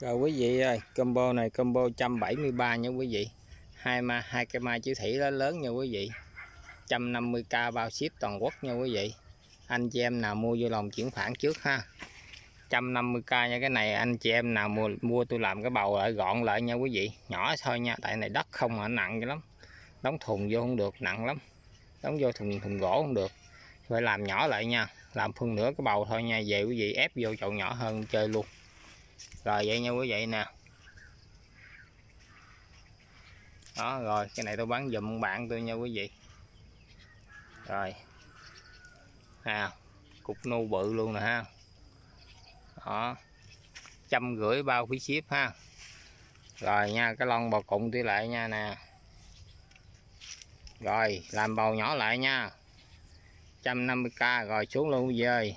Rồi quý vị ơi, combo này combo 173 nha quý vị. Hai ma hai cây mai chữ thủy đó lớn nha quý vị. 150k bao ship toàn quốc nha quý vị. Anh chị em nào mua vô lòng chuyển khoản trước ha. 150k nha cái này anh chị em nào mua mua tôi làm cái bầu lại gọn lại nha quý vị. Nhỏ thôi nha, tại này đất không mà nặng lắm. Đóng thùng vô không được, nặng lắm. Đóng vô thùng thùng gỗ không được. Phải làm nhỏ lại nha. Làm phân nửa cái bầu thôi nha, về quý vị ép vô chậu nhỏ hơn chơi luôn rồi, vậy nha quý vị nè. Đó, rồi, cái này tôi bán dùm bạn tôi nha quý vị. Rồi. À cục nu bự luôn nè ha. Đó. Trăm rưỡi bao phí ship ha. Rồi nha, cái lon bò cụng tỷ lệ nha nè. Rồi, làm bầu nhỏ lại nha. 150k rồi, xuống luôn, quý vị ơi.